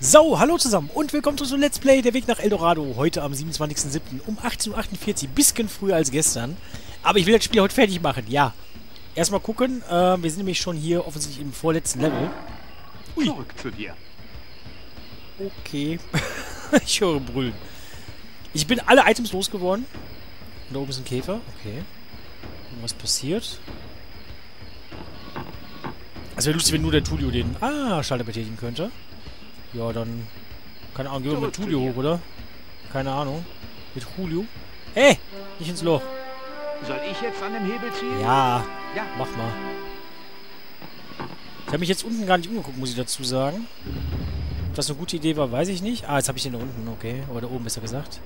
So, hallo zusammen und willkommen zu Let's Play Der Weg nach Eldorado. Heute am 27.07. um 18.48 Uhr. Bisschen früher als gestern. Aber ich will das Spiel heute fertig machen, ja. Erstmal gucken. Äh, wir sind nämlich schon hier offensichtlich im vorletzten Level. Ui. Zurück zu dir. Okay. ich höre brüllen. Ich bin alle Items losgeworden. Und da oben ist ein Käfer. Okay. Was passiert? Also wäre lustig, wenn nur der Tulio den ah, Schalter betätigen könnte. Ja, dann... Keine Ahnung, gehen wir mit Julio hoch, oder? Keine Ahnung. Mit Julio? Hey! Nicht ins Loch. Soll ich jetzt an dem Hebel ziehen? Ja. Ja. Mach mal. Ich habe mich jetzt unten gar nicht umgeguckt, muss ich dazu sagen. Ob das eine gute Idee war, weiß ich nicht. Ah, jetzt habe ich den da unten, okay. Oder da oben, besser gesagt.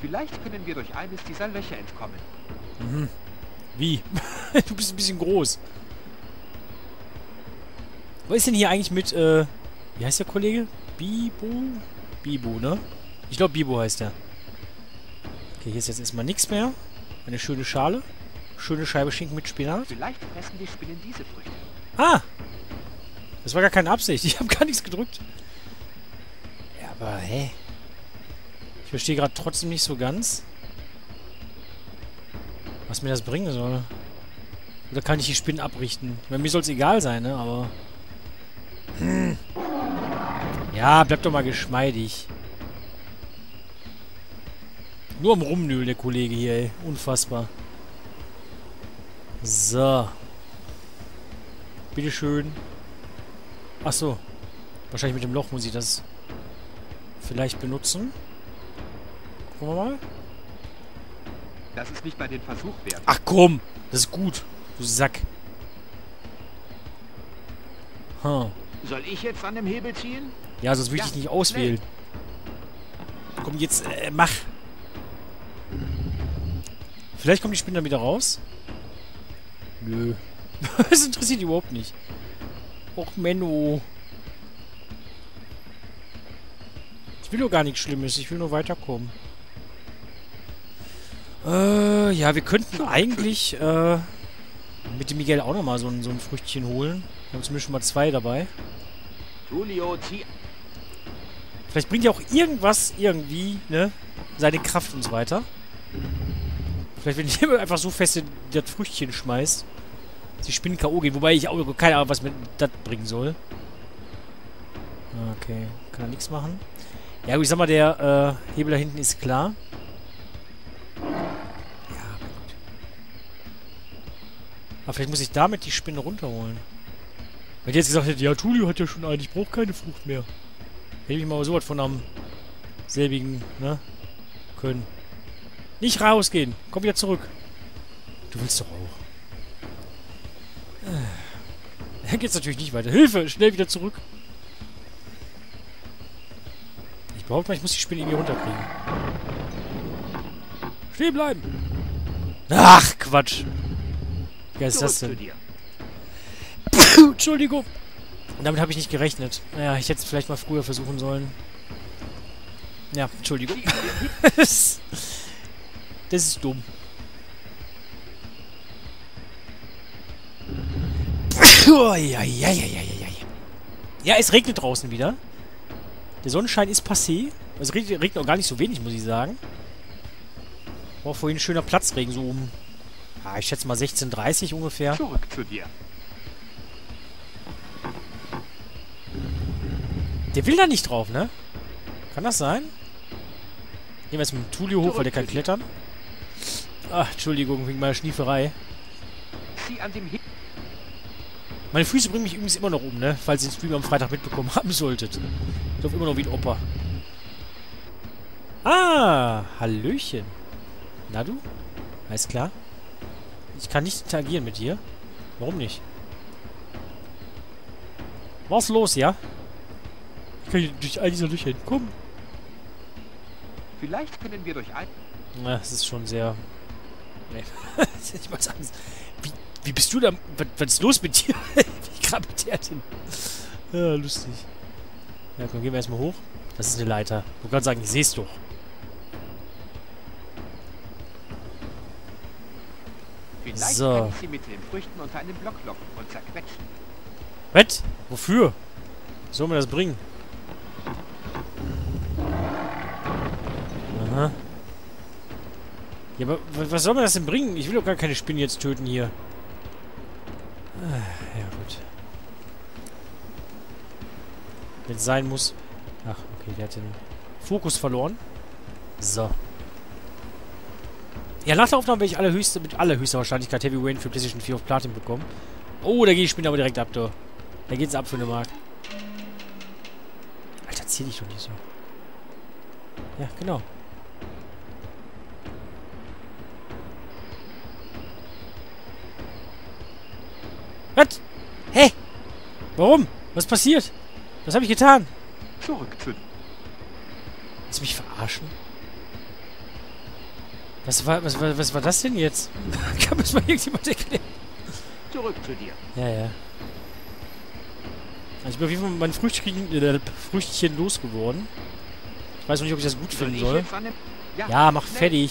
Vielleicht können wir durch eines dieser Löcher entkommen. Mhm. Wie? du bist ein bisschen groß. Was ist denn hier eigentlich mit, äh, wie heißt der Kollege? Bibo? Bibo, ne? Ich glaube, Bibo heißt der. Okay, hier ist jetzt erstmal nichts mehr. Eine schöne Schale. Schöne Scheibe Schinken mit Spinat. Vielleicht fressen die Spinnen diese Früchte. Ah! Das war gar keine Absicht. Ich habe gar nichts gedrückt. Ja, aber, hä? Ich verstehe gerade trotzdem nicht so ganz, was mir das bringen soll. Oder kann ich die Spinnen abrichten? Ich meine, mir soll es egal sein, ne? Aber... Hm. Ja, bleib doch mal geschmeidig. Nur am Rumnöhl, der Kollege hier, ey. Unfassbar. So. Bitteschön. Ach so. Wahrscheinlich mit dem Loch muss ich das vielleicht benutzen. Gucken wir mal. Das ist nicht mal den Versuch wert. Ach komm, das ist gut. Du Sack. Huh. Soll ich jetzt an dem Hebel ziehen? Ja, sonst würde ja, ich dich nicht auswählen. Schnell. Komm, jetzt, äh, mach. Vielleicht kommt die Spinne wieder raus. Nö. das interessiert die überhaupt nicht. Och, Menno. Ich will doch gar nichts Schlimmes. Ich will nur weiterkommen. Äh, ja, wir könnten eigentlich, äh, mit dem Miguel auch nochmal so ein, so ein Früchtchen holen. Wir haben zumindest schon mal zwei dabei. Vielleicht bringt ja auch irgendwas irgendwie, ne? Seine Kraft und so weiter. Vielleicht, wenn jemand einfach so fest in das Früchtchen schmeißt, die Spinnen K.O. gehen. Wobei ich auch keine Ahnung, was mir das bringen soll. Okay, kann er nichts machen. Ja, gut, ich sag mal, der äh, Hebel da hinten ist klar. Aber vielleicht muss ich damit die Spinne runterholen. Wenn die jetzt gesagt hätte, ja, Tulio hat ja schon einen, ich brauche keine Frucht mehr. Hätte ich mal so was von am selbigen, ne? Können. Nicht rausgehen. Komm wieder zurück. Du willst doch auch. Dann geht's natürlich nicht weiter. Hilfe! Schnell wieder zurück. Ich behaupte mal, ich muss die Spinne irgendwie runterkriegen. Stehen bleiben! Ach, Quatsch. Wie ist das denn? Entschuldigung. damit habe ich nicht gerechnet. Naja, ich hätte es vielleicht mal früher versuchen sollen. Ja, Entschuldigung. das ist dumm. ja, ja, ja, ja, ja, ja. Ja, es regnet draußen wieder. Der Sonnenschein ist passé. Es regnet, regnet auch gar nicht so wenig, muss ich sagen. War vorhin ein schöner Platzregen, so um Ah, ich schätze mal 16.30 ungefähr. Zurück zu dir. Der will da nicht drauf, ne? Kann das sein? Gehen wir jetzt mit dem Tulio hoch, weil der kann klettern. Ach, Entschuldigung, wegen meiner Schnieferei. Meine Füße bringen mich übrigens immer noch um, ne? Falls ihr den Stream am Freitag mitbekommen haben solltet. Ich laufe immer noch wie ein Opa. Ah, Hallöchen. Na du? Alles klar? Ich kann nicht interagieren mit dir. Warum nicht? Was los, ja? Ich kann hier durch all diese Löcher hinkommen. Vielleicht können wir durch ein... Na, das ist schon sehr... Nee. ich mal sagen. Wie, wie bist du da... Was, was ist los mit dir? wie krabbelt der denn? Ja, lustig. Ja, komm, gehen wir erstmal hoch. Das ist eine Leiter. Wollte gerade sagen, ich sehe es doch. Vielleicht so. kann ich sie mit den Früchten unter einem Block locken und zerquetschen. Was? Wofür? Was soll mir das bringen? Aha. Ja, aber was soll mir das denn bringen? Ich will doch gar keine Spinnen jetzt töten hier. Ah, ja, gut. Wenn es sein muss. Ach, okay, der hat den Fokus verloren. So. Ja, nach der Aufnahme werde ich allerhöchste, mit allerhöchster Wahrscheinlichkeit Heavy Rain für PlayStation 4 auf Platin bekommen. Oh, da geht die Spinne aber direkt ab, da. Da geht's ab für eine Mark. Alter, zieh dich doch nicht so. Ja, genau. Was? Hä? Warum? Was passiert? Was habe ich getan? Zu... Willst du mich verarschen? Was war, was, war, was war das denn jetzt? Kann mir das mal irgendjemand erklären? Zurück zu dir. Ja, ja. Also ich bin auf jeden Fall mein Früchtchen, äh, Früchtchen losgeworden. Ich weiß noch nicht, ob ich das gut finden soll. Ja, ja, mach fertig.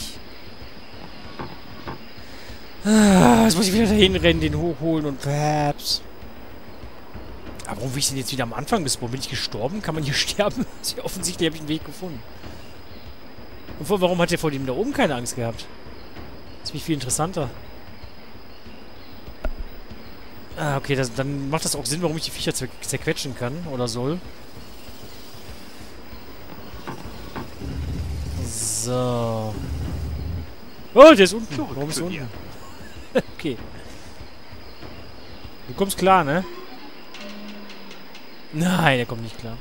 Ah, jetzt muss ich wieder dahin rennen, den hochholen und Paps. Aber warum bin ich denn jetzt wieder am Anfang gespawnt? Bin ich gestorben? Kann man hier sterben? Offensichtlich habe ich einen Weg gefunden. Und vor, warum hat der vor dem da oben keine Angst gehabt? Das ist mich viel interessanter. Ah, okay, das, dann macht das auch Sinn, warum ich die Viecher zer zerquetschen kann oder soll. So. Oh, der ist unten. Warum ist er unten? okay. Du kommst klar, ne? Nein, er kommt nicht klar.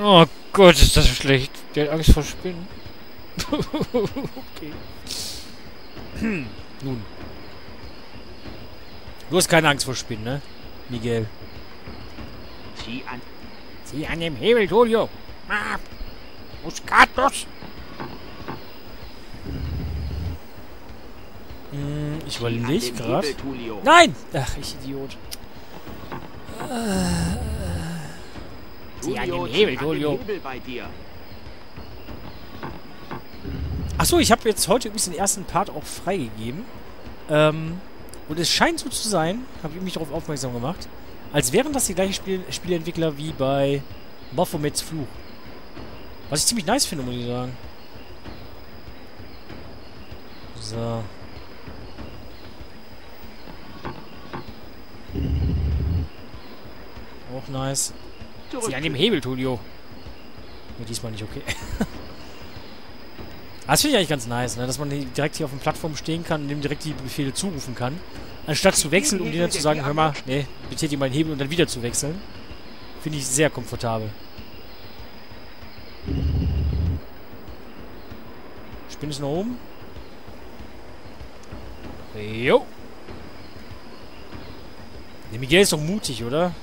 Oh Gott, ist das schlecht. Der hat Angst vor Spinnen. okay. Nun. Du hast keine Angst vor Spinnen, ne? Miguel. Zieh an. Zieh an dem Hebel, Tulio. Ah, Muscatus. Hm, ich überlege gerade. Nein! Ach, ich Idiot. Zieh an dem Hebel, Tulio. Achso, ich habe jetzt heute übrigens den ersten Part auch freigegeben. Ähm, und es scheint so zu sein, habe ich mich darauf aufmerksam gemacht, als wären das die gleichen Spiel Spieleentwickler wie bei Baphomets Fluch. Was ich ziemlich nice finde, muss ich sagen. So. Auch nice. Sieh an dem Hebel, Tulio. Nee, diesmal nicht okay. Das finde ich eigentlich ganz nice, ne? dass man direkt hier auf der Plattform stehen kann und dem direkt die Befehle zurufen kann. Anstatt zu wechseln, um dir dann zu sagen, hör mal, ne, betätige mal den Hebel und dann wieder zu wechseln. Finde ich sehr komfortabel. Spinne ist nach oben. Jo. Der Miguel ist doch mutig, oder?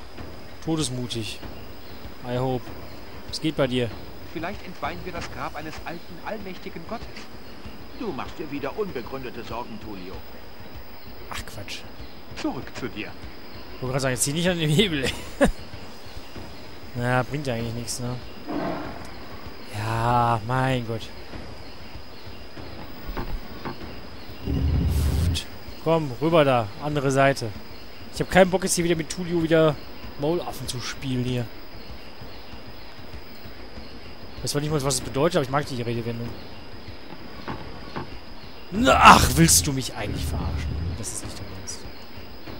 Todesmutig. I hope. Was geht bei dir? Vielleicht entweihen wir das Grab eines alten, allmächtigen Gottes. Du machst dir wieder unbegründete Sorgen, Tulio. Ach, Quatsch. Zurück zu dir. Ich wollte gerade sagen, jetzt zieh nicht an den Hebel, naja, bringt ja eigentlich nichts, ne? Ja, mein Gott. Komm, rüber da. Andere Seite. Ich habe keinen Bock, jetzt hier wieder mit Tulio wieder Maulaffen zu spielen hier. Weiß zwar nicht mal, was es bedeutet, aber ich mag die Redewendung. Ach, willst du mich eigentlich verarschen? Das ist nicht der Ernst.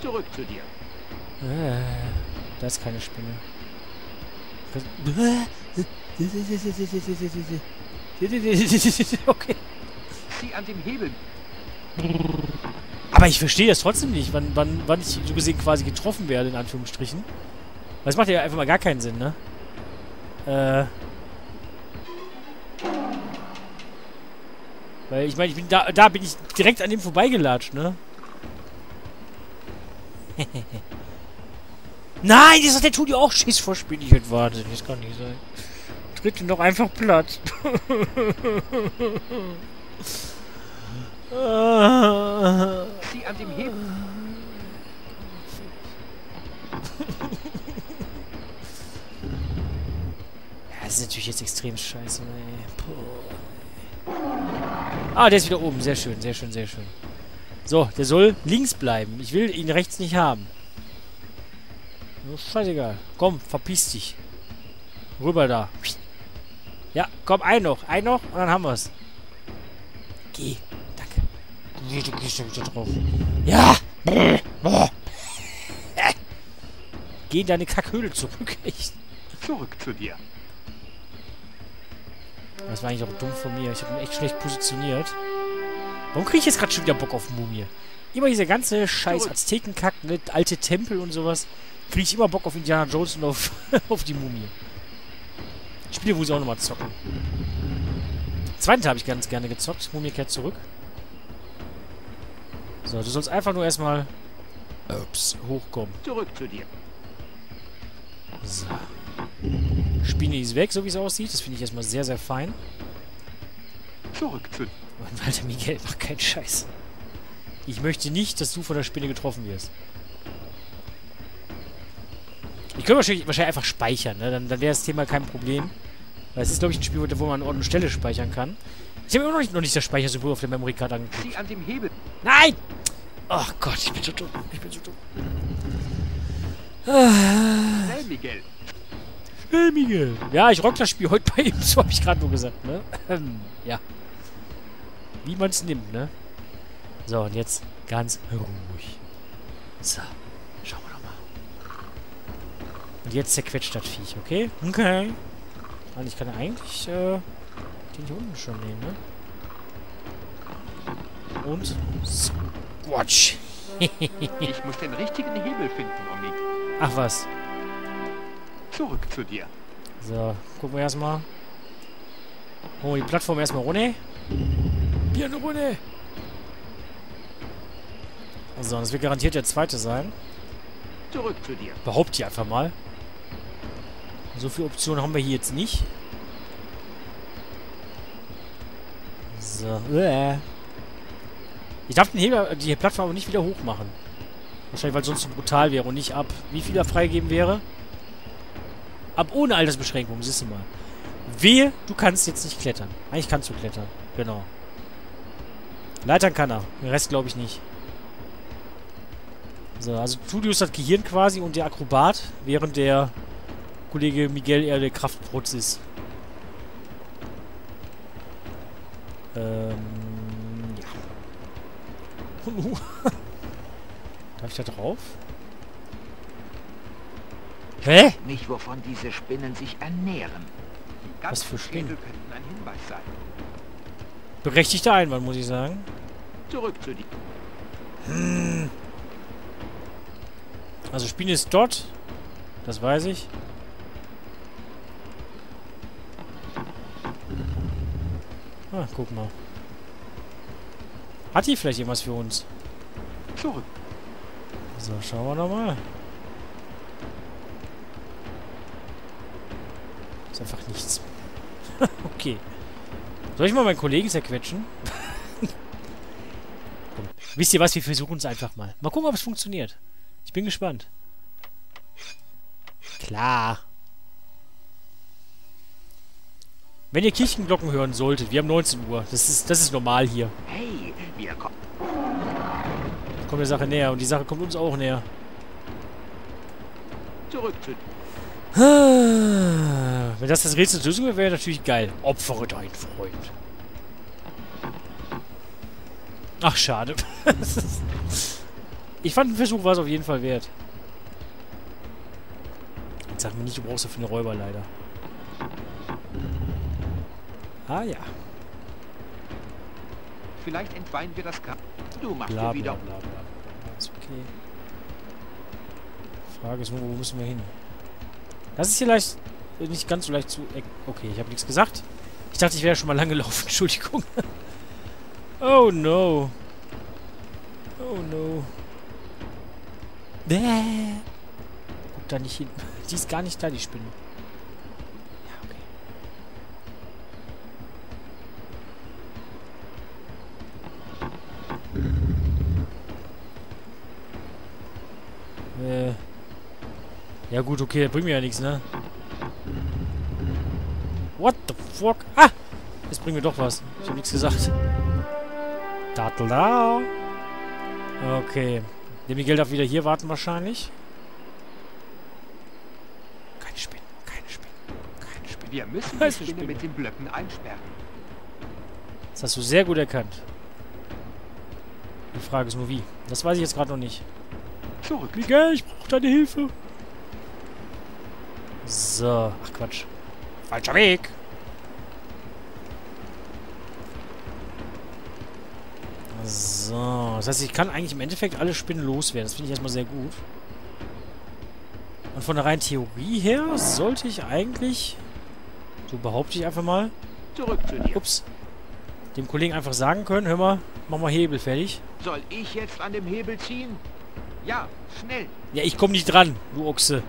Zurück zu dir. Äh, da ist keine Spinne. Okay. Zieh an dem Hebel. Aber ich verstehe das trotzdem nicht, wann, wann, wann ich so gesehen quasi getroffen werde, in Anführungsstrichen. Weil es macht ja einfach mal gar keinen Sinn, ne? Äh. Weil ich meine, ich bin da, da bin ich direkt an dem vorbeigelatscht, ne? Nein, das hat der Tut ja auch Schiss vor Spiel. Ich hätte warten. Das kann nicht sein. Tritt ihn doch einfach platt. Sie an dem Hebel. ja, das ist natürlich jetzt extrem scheiße, ey. Ah, der ist wieder oben. Sehr schön, sehr schön, sehr schön. So, der soll links bleiben. Ich will ihn rechts nicht haben. scheißegal. Komm, verpiss dich. Rüber da. Ja, komm, ein noch. Ein noch und dann haben wir's. Geh. Danke. Nee, du gehst schon wieder drauf. Ja! Geh in deine Kackhöhle zurück. Echt. Zurück zu dir. Das war eigentlich auch dumm von mir. Ich habe ihn echt schlecht positioniert. Warum kriege ich jetzt gerade schon wieder Bock auf Mumie? Immer diese ganze scheiß Aztekenkack, ne? alte Tempel und sowas. Kriege ich immer Bock auf Indiana Jones und auf, auf die Mumie. Spiele, wo sie auch nochmal zocken. Zweiten habe ich ganz gerne gezockt. Mumie kehrt zurück. So, du sollst einfach nur erstmal ups, hochkommen. Zurück zu dir. So. Spine ist weg, so wie es aussieht. Das finde ich erstmal sehr, sehr fein. Zurück zu... Und Walter Miguel, mach keinen Scheiß. Ich möchte nicht, dass du von der Spinne getroffen wirst. Ich könnte wahrscheinlich, wahrscheinlich einfach speichern, ne? Dann, dann wäre das Thema kein Problem. Weil es ist, glaube ich, ein Spiel, wo man an Ort und Stelle speichern kann. Ich habe immer noch nicht, noch nicht das Speichersymbol auf der Memory Card angeguckt. An dem Hebel. Nein! Oh Gott, ich bin so dumm. Ich bin so dumm. Schnell, Miguel. Schnell, Miguel. Ja, ich rock das Spiel heute bei ihm. So habe ich gerade nur gesagt, ne? Ähm, ja. Wie man es nimmt, ne? So, und jetzt ganz ruhig. So, schauen wir doch mal. Und jetzt zerquetscht das Viech, okay? Okay. Und ich kann eigentlich, äh, den hier unten schon nehmen, ne? Und Squatch. ich muss den richtigen Hebel finden, Omi. Ach was. Zurück zu dir. So, gucken wir erstmal. Wir die Plattform erstmal runter. Bier eine Runde. So, das wird garantiert der zweite sein. Zurück zu dir. Behaupt die einfach mal. So viele Optionen haben wir hier jetzt nicht. So. Uäh. Ich darf den Hebel, die Plattform aber nicht wieder hoch machen. Wahrscheinlich, weil es sonst zu brutal wäre und nicht ab. Wie viel er freigeben wäre? Ab ohne Altersbeschränkung, siehst du mal. Wehe, du kannst jetzt nicht klettern. Eigentlich kannst du klettern. Genau. Leitern kann er. Den Rest glaube ich nicht. So, also Studios hat Gehirn quasi und der Akrobat, während der Kollege Miguel eher der Kraftprotz ist. Ähm, ja. Darf ich da drauf? Hä? Nicht, wovon diese Spinnen sich ernähren. Die Was für Spinnen? könnten ein Hinweis sein. Berechtigter Einwand, muss ich sagen. Zurück zu dir. Hm. Also Spinne ist dort. Das weiß ich. Ah, guck mal. Hat die vielleicht irgendwas für uns? Zurück. So, schauen wir nochmal. Ist einfach nichts. okay. Soll ich mal meinen Kollegen zerquetschen? Wisst ihr was? Wir versuchen es einfach mal. Mal gucken, ob es funktioniert. Ich bin gespannt. Klar. Wenn ihr Kirchenglocken hören solltet, wir haben 19 Uhr. Das ist, das ist normal hier. Hey, wir kommen. Kommt der Sache näher und die Sache kommt uns auch näher. Zurück zu Wenn das das Rätsel Lösung wäre, wäre natürlich geil. Opfere deinen Freund. Ach, schade. ich fand den Versuch war es auf jeden Fall wert. Jetzt sag mir nicht, du brauchst dafür eine Räuber leider. Ah ja. Vielleicht entweihen wir das Grab. Du machst Bla, dir wieder. bla, bla, bla, bla. Ist okay. Frage ist nur, wo müssen wir hin? Das ist hier leicht... Nicht ganz so leicht zu... Okay, ich habe nichts gesagt. Ich dachte, ich wäre schon mal lang gelaufen. Entschuldigung. oh no. Oh no. Bäh. Guck da nicht hin. Die ist gar nicht da, die Spinne. Ja gut, okay, das bringt mir ja nichts, ne? What the fuck? Ah! Jetzt bringt mir doch was. Ich hab nichts gesagt. Tatla. Okay. Der Miguel darf wieder hier warten wahrscheinlich. Keine Spinnen, keine Spinnen, keine Spinnen. Wir müssen die Spinne, Spinne mit den Blöcken einsperren. Das hast du sehr gut erkannt. Die Frage ist nur wie. Das weiß ich jetzt gerade noch nicht. Zurück. Miguel, ich brauche deine Hilfe. So. Ach Quatsch. Falscher Weg. So. Das heißt, ich kann eigentlich im Endeffekt alle Spinnen loswerden. Das finde ich erstmal sehr gut. Und von der reinen Theorie her sollte ich eigentlich, so behaupte ich einfach mal, zurück zu dir. Ups. Dem Kollegen einfach sagen können, hör mal, mach mal Hebel fertig. Soll ich jetzt an dem Hebel ziehen? Ja, schnell. Ja, ich komme nicht dran, du Ochse.